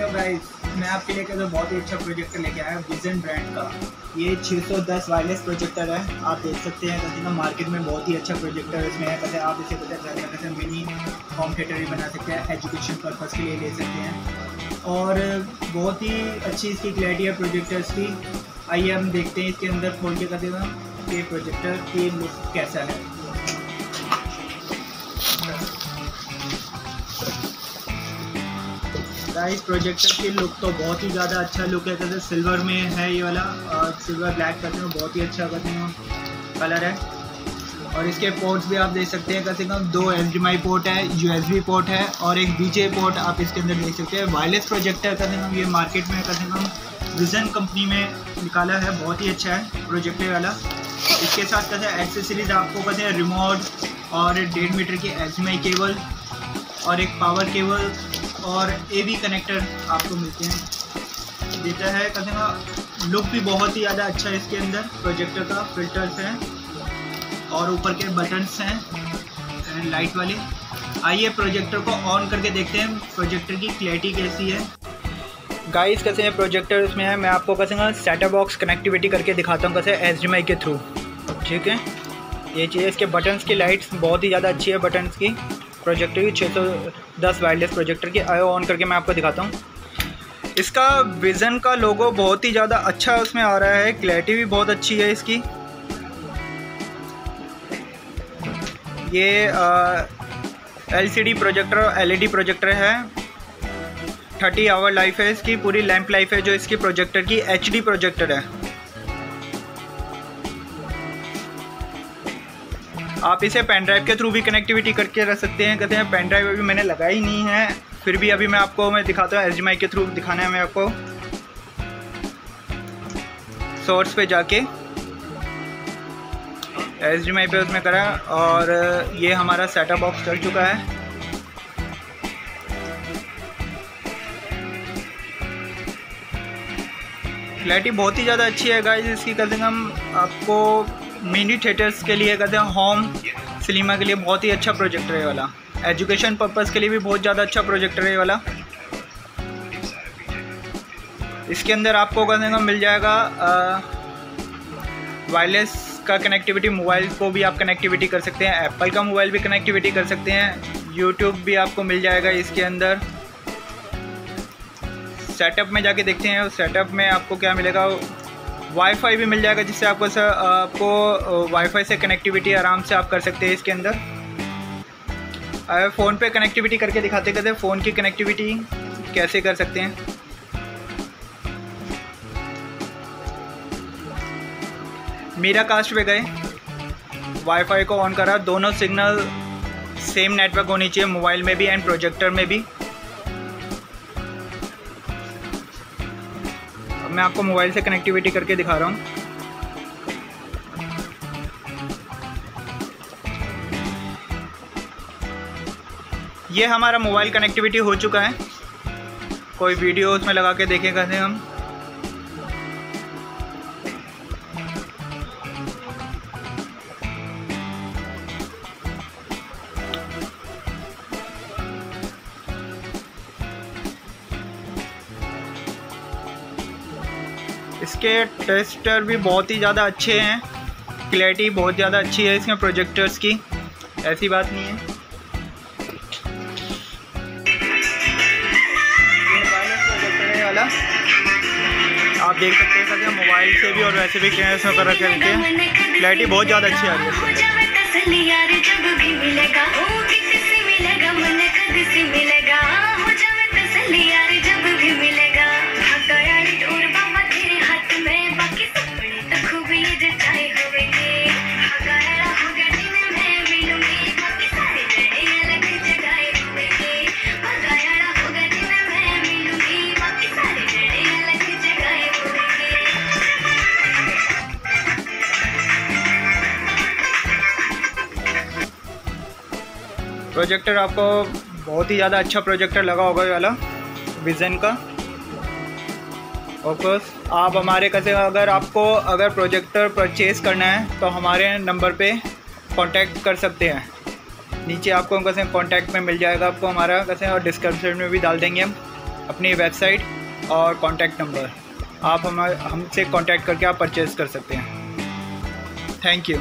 Hello guys मैं आपके लिए कहता बहुत ही अच्छा प्रोजेक्टर लेके आया विजन ब्रांड का। ये 610 वायरलेस प्रोजेक्टर है, आप देख सकते हैं कैसे ना मार्केट में बहुत ही अच्छा प्रोजेक्टर इसमें है कैसे आप इसे पता घर में कैसे मिनी होम थिएटर भी बना सकते हैं एजुकेशन पर्पज़ के लिए ले सकते हैं। और बहुत ही अच्छी इसकी क्लैरिटी है प्रोजेक्टर्स की। आइए हम देखते हैं इसके अंदर खोल के कहते हैं कि प्रोजेक्टर की लुक कैसा है। गाइस प्रोजेक्टर की लुक तो बहुत ही ज़्यादा अच्छा लुक है। जैसे सिल्वर में है ये वाला, और सिल्वर ब्लैक करते हैं बहुत ही अच्छा करते हैं। कलर है। और इसके पोर्ट्स भी आप देख सकते हैं कम से कम दो एच पोर्ट है यूएसबी पोर्ट है, और एक बी पोर्ट आप इसके अंदर देख सकते हैं। वायरलेस प्रोजेक्टर कम से कम ये मार्केट में कम से कम विजन कंपनी में निकाला है, बहुत ही अच्छा है प्रोजेक्टर वाला। इसके साथ कैसे एक्सेसरीज आपको कहते हैं रिमोट और डेढ़ मीटर की एच केबल और एक पावर केबल और ए बी कनेक्टर आपको मिलते हैं। देता है कहते हैं लुक भी बहुत ही ज़्यादा अच्छा है इसके अंदर। प्रोजेक्टर का फिल्टर्स हैं और ऊपर के बटन्स हैं लाइट वाले। आइए प्रोजेक्टर को ऑन करके देखते हैं। प्रोजेक्टर की क्लैरिटी कैसी है। गाइस कैसे हैं प्रोजेक्टर इसमें है? मैं आपको कैसे सेटअप बॉक्स कनेक्टिविटी करके दिखाता हूँ कैसे एच के थ्रू ठीक है? ये चीज़ इसके बटन्स की लाइट्स बहुत ही ज़्यादा अच्छी है बटन्स की। प्रोजेक्टर की 610 वायरलेस प्रोजेक्टर की। आयो ऑन करके मैं आपको दिखाता हूँ। इसका विज़न का लोगो बहुत ही ज़्यादा अच्छा उसमें आ रहा है। क्लैरिटी भी बहुत अच्छी है इसकी। ये एल सी डी प्रोजेक्टर और एल ई डी प्रोजेक्टर है। थर्टी आवर लाइफ है इसकी, पूरी लैंप लाइफ है जो इसकी प्रोजेक्टर की। एच डी प्रोजेक्टर है। आप इसे पेन ड्राइव के थ्रू भी कनेक्टिविटी करके रख सकते हैं। कहते हैं पेन ड्राइव अभी मैंने लगाई नहीं है। फिर भी अभी मैं आपको, मैं दिखाता हूँ एच के थ्रू दिखाना है मैं आपको। सोर्स पे जाके एच डी पे उसमें करा और ये हमारा सेटअप बॉक्स चल चुका है। क्लैरिटी बहुत ही ज़्यादा अच्छी है गाइस इसकी हैं हम आपको मिनी थिएटर्स के लिए कहते हैं होम सिनेमा के लिए बहुत ही अच्छा प्रोजेक्टर है वाला। एजुकेशन पर्पज़ के लिए भी बहुत ज़्यादा अच्छा प्रोजेक्टर है वाला। इसके अंदर आपको कहते हैं मिल जाएगा वायरलेस का कनेक्टिविटी मोबाइल को भी आप कनेक्टिविटी कर सकते हैं एप्पल का मोबाइल भी कनेक्टिविटी कर सकते हैं यूट्यूब भी आपको मिल जाएगा इसके अंदर। सेटअप में जाके देखते हैं सेटअप में आपको क्या मिलेगा? वाईफाई भी मिल जाएगा जिससे आपको सर, आपको वाईफाई से कनेक्टिविटी आराम से आप कर सकते हैं इसके अंदर। फ़ोन पे कनेक्टिविटी करके दिखाते कहते फ़ोन की कनेक्टिविटी कैसे कर सकते हैं? मीरा कास्ट पे गए। वाईफाई को ऑन करा। दोनों सिग्नल सेम नेटवर्क होनी चाहिए मोबाइल में भी एंड प्रोजेक्टर में भी। मैं आपको मोबाइल से कनेक्टिविटी करके दिखा रहा हूँ। ये हमारा मोबाइल कनेक्टिविटी हो चुका है। कोई वीडियो उसमें लगा के देखेगा हम। इसके टेस्टर भी बहुत ही ज़्यादा अच्छे हैं। क्लैरिटी बहुत ज़्यादा अच्छी है इसमें प्रोजेक्टर्स की। ऐसी बात नहीं है। वाला आप देख सकते हैं सर मोबाइल से भी और वैसे भी कैमरे में कर रखे हैं। क्लैरिटी बहुत ज़्यादा अच्छी आ रही है। प्रोजेक्टर आपको बहुत ही ज़्यादा अच्छा प्रोजेक्टर लगा होगा ये वाला विज़न का। ऑफकोर्स आप हमारे कैसे, अगर आपको अगर प्रोजेक्टर परचेज़ करना है तो हमारे नंबर पे कांटेक्ट कर सकते हैं। नीचे आपको कैसे कांटेक्ट में मिल जाएगा, आपको हमारा कैसे, और डिस्क्रिप्शन में भी डाल देंगे हम अपनी वेबसाइट और कॉन्टैक्ट नंबर आप हमारे, हमसे कॉन्टैक्ट करके आप परचेज़ कर सकते हैं। Thank you